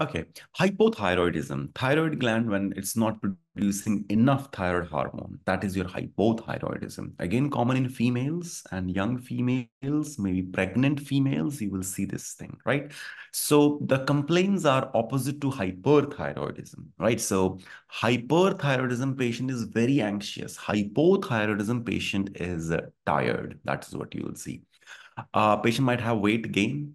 Okay, hypothyroidism, thyroid gland when it's not producing enough thyroid hormone, that is your hypothyroidism. Again, common in females and young females, maybe pregnant females, you will see this thing, right? So the complaints are opposite to hyperthyroidism, right? So hyperthyroidism patient is very anxious. Hypothyroidism patient is tired. That is what you will see. Uh, patient might have weight gain,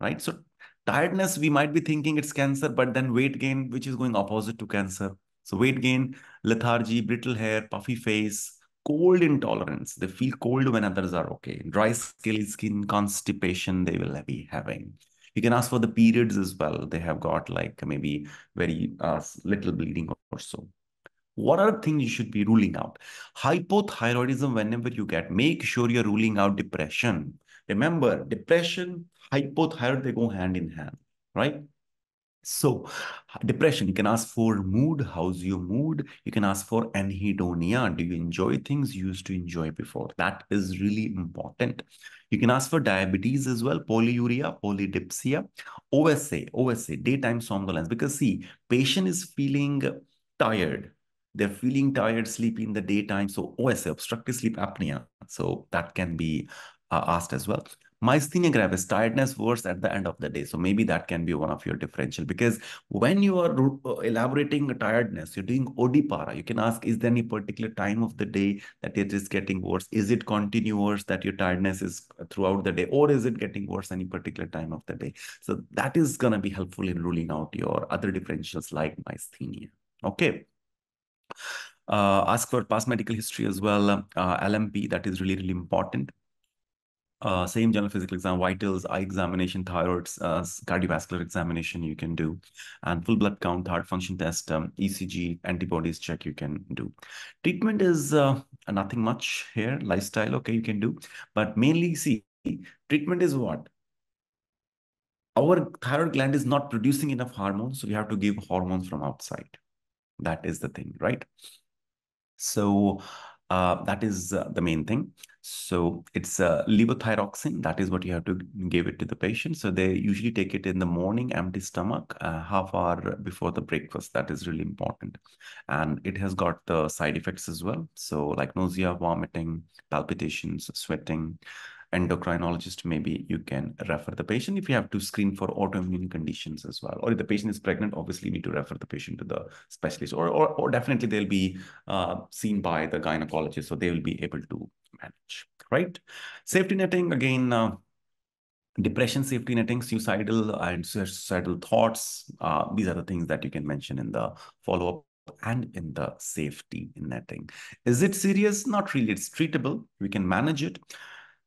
right? So tiredness, we might be thinking it's cancer, but then weight gain, which is going opposite to cancer. So weight gain, lethargy, brittle hair, puffy face, cold intolerance. They feel cold when others are okay. Dry scaly skin, constipation, they will be having. You can ask for the periods as well. They have got like maybe very uh, little bleeding or so. What are the things you should be ruling out? Hypothyroidism, whenever you get, make sure you're ruling out depression. Remember, depression, hypothyroid, they go hand in hand, right? So, depression, you can ask for mood. How's your mood? You can ask for anhedonia. Do you enjoy things you used to enjoy before? That is really important. You can ask for diabetes as well, polyuria, polydipsia, OSA, OSA, daytime somnolence. Because see, patient is feeling tired. They're feeling tired, sleepy in the daytime. So OSA, obstructive sleep apnea. So that can be uh, asked as well. Myasthenia gravis, tiredness worse at the end of the day. So maybe that can be one of your differential because when you are uh, elaborating tiredness, you're doing OD-para. You can ask, is there any particular time of the day that it is getting worse? Is it continuous that your tiredness is throughout the day or is it getting worse any particular time of the day? So that is going to be helpful in ruling out your other differentials like myasthenia. Okay. Uh, ask for past medical history as well. Uh, LMP, that is really, really important uh, same general physical exam, vitals, eye examination, thyroid, uh, cardiovascular examination you can do, and full blood count, heart function test, um, ECG, antibodies check you can do. Treatment is uh, nothing much here, lifestyle, okay, you can do, but mainly see, treatment is what? Our thyroid gland is not producing enough hormones, so we have to give hormones from outside. That is the thing, right? So uh, that is uh, the main thing. So it's uh, levothyroxine. That is what you have to give it to the patient. So they usually take it in the morning, empty stomach, uh, half hour before the breakfast. That is really important. And it has got the side effects as well. So like nausea, vomiting, palpitations, sweating, endocrinologist, maybe you can refer the patient if you have to screen for autoimmune conditions as well. Or if the patient is pregnant, obviously you need to refer the patient to the specialist or, or, or definitely they'll be uh, seen by the gynecologist. So they will be able to manage, right? Safety netting, again, uh, depression safety netting, suicidal and suicidal thoughts. Uh, these are the things that you can mention in the follow-up and in the safety netting. Is it serious? Not really. It's treatable. We can manage it.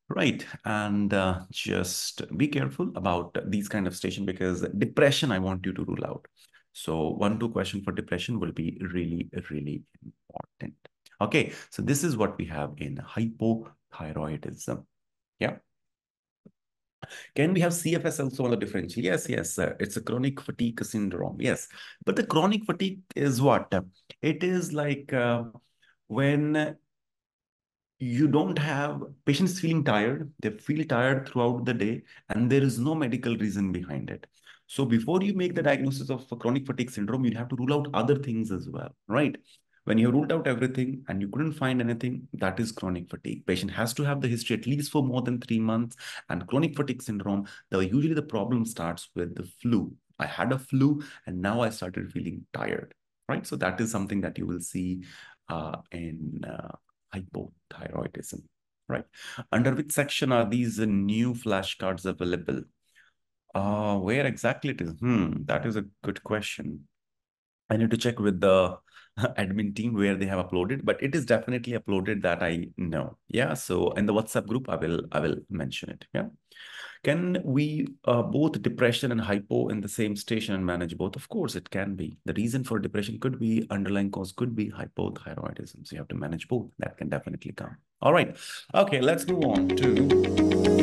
Right. And uh, just be careful about these kind of station because depression, I want you to rule out. So one, two question for depression will be really, really important. Okay. So this is what we have in hypothyroidism. Yeah. Can we have CFS also on the differential? Yes, yes, sir. It's a chronic fatigue syndrome. Yes. But the chronic fatigue is what? It is like uh, when you don't have patients feeling tired they feel tired throughout the day and there is no medical reason behind it. So before you make the diagnosis of chronic fatigue syndrome you have to rule out other things as well right? When you ruled out everything and you couldn't find anything that is chronic fatigue. Patient has to have the history at least for more than three months and chronic fatigue syndrome the usually the problem starts with the flu. I had a flu and now i started feeling tired right? So that is something that you will see uh, in uh, hypothyroidism, right? Under which section are these new flashcards available? Uh, where exactly it is? Hmm, that is a good question. I need to check with the admin team where they have uploaded, but it is definitely uploaded that I know. Yeah. So in the WhatsApp group, I will I will mention it. Yeah. Can we uh, both depression and hypo in the same station and manage both? Of course, it can be. The reason for depression could be underlying cause could be hypothyroidism. So you have to manage both. That can definitely come. All right. Okay, let's move on to